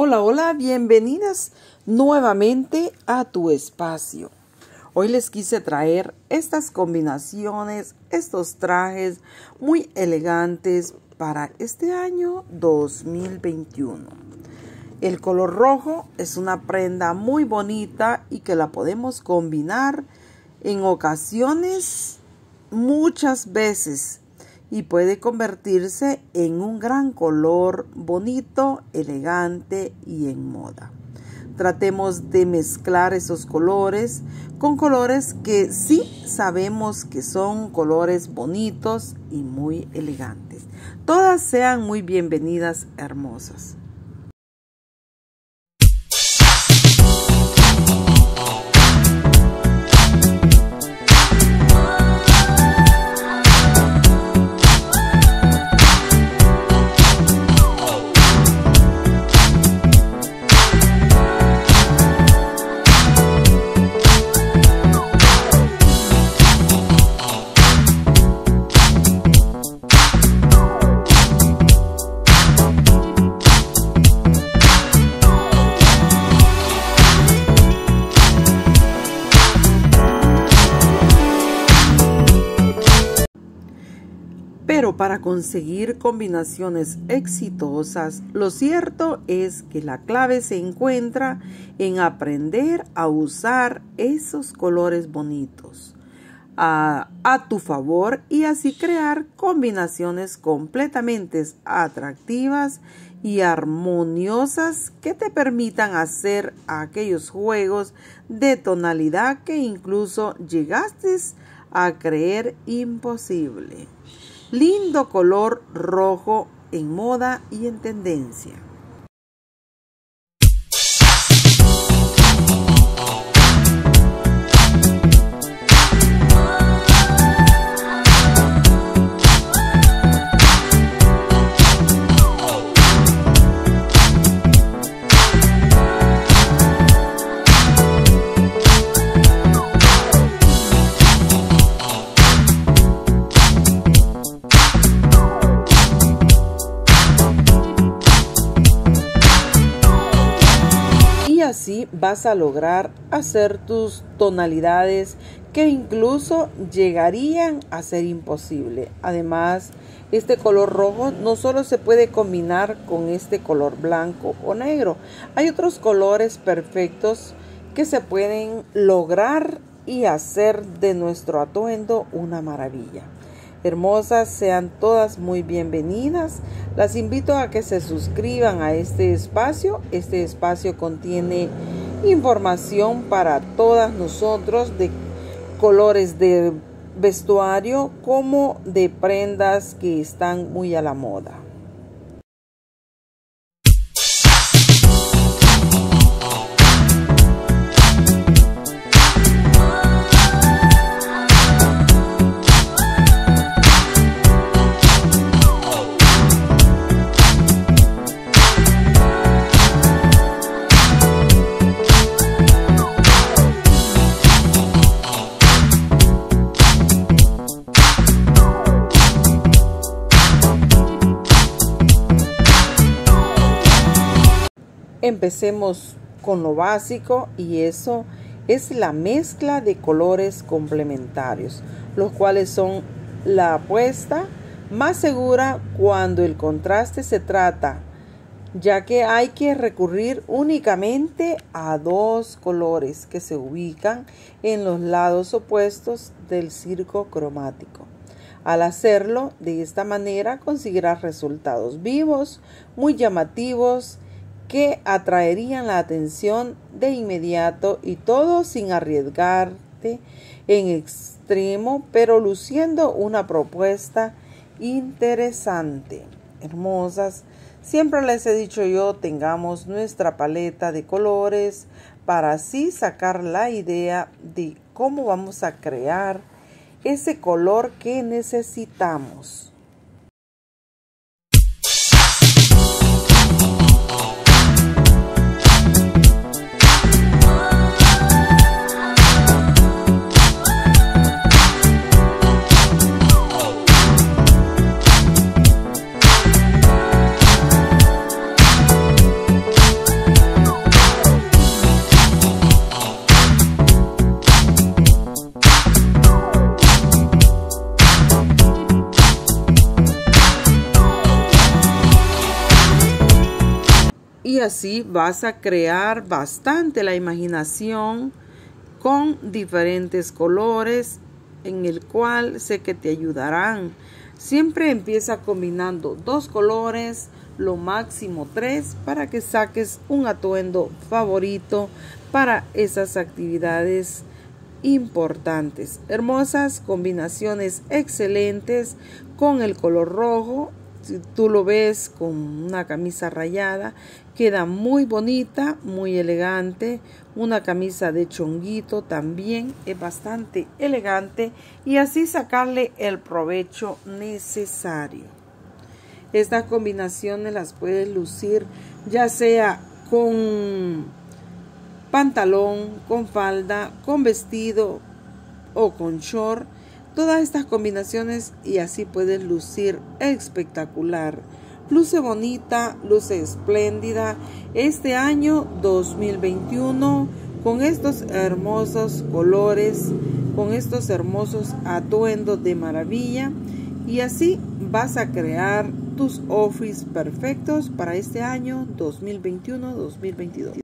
Hola, hola, bienvenidas nuevamente a tu espacio. Hoy les quise traer estas combinaciones, estos trajes muy elegantes para este año 2021. El color rojo es una prenda muy bonita y que la podemos combinar en ocasiones muchas veces y puede convertirse en un gran color bonito, elegante y en moda. Tratemos de mezclar esos colores con colores que sí sabemos que son colores bonitos y muy elegantes. Todas sean muy bienvenidas, hermosas. Para conseguir combinaciones exitosas, lo cierto es que la clave se encuentra en aprender a usar esos colores bonitos a, tu favor y así crear combinaciones completamente atractivas y armoniosas que te permitan hacer aquellos juegos de tonalidad que incluso llegaste a creer imposible. Lindo color rojo en moda y en tendencia. Así vas a lograr hacer tus tonalidades que incluso llegarían a ser imposible. Además, este color rojo no solo se puede combinar con este color blanco o negro, hay otros colores perfectos que se pueden lograr y hacer de nuestro atuendo una maravilla. Hermosas, sean todas muy bienvenidas. Las invito a que se suscriban a este espacio. Este espacio contiene información para todas nosotros de colores de vestuario como de prendas que están muy a la moda. Empecemos con lo básico y eso es la mezcla de colores complementarios, los cuales son la apuesta más segura cuando el contraste se trata, ya que hay que recurrir únicamente a dos colores que se ubican en los lados opuestos del circo cromático. Al hacerlo de esta manera conseguirás resultados vivos, muy llamativos, que atraerían la atención de inmediato y todo sin arriesgarte en extremo, pero luciendo una propuesta interesante. Hermosas, siempre les he dicho yo, tengamos nuestra paleta de colores para así sacar la idea de cómo vamos a crear ese color que necesitamos. Así vas a crear bastante la imaginación con diferentes colores en el cual sé que te ayudarán. Siempre empieza combinando dos colores, lo máximo tres, para que saques un atuendo favorito para esas actividades importantes. Hermosas combinaciones excelentes con el color rojo. Tú lo ves con una camisa rayada, queda muy bonita, muy elegante. Una camisa de chonguito también es bastante elegante y así sacarle el provecho necesario. Estas combinaciones las puedes lucir ya sea con pantalón, con falda, con vestido o con short. Todas estas combinaciones y así puedes lucir espectacular. Luce bonita, luce espléndida. Este año 2021 con estos hermosos colores, con estos hermosos atuendos de maravilla. Y así vas a crear tus office perfectos para este año 2021-2022.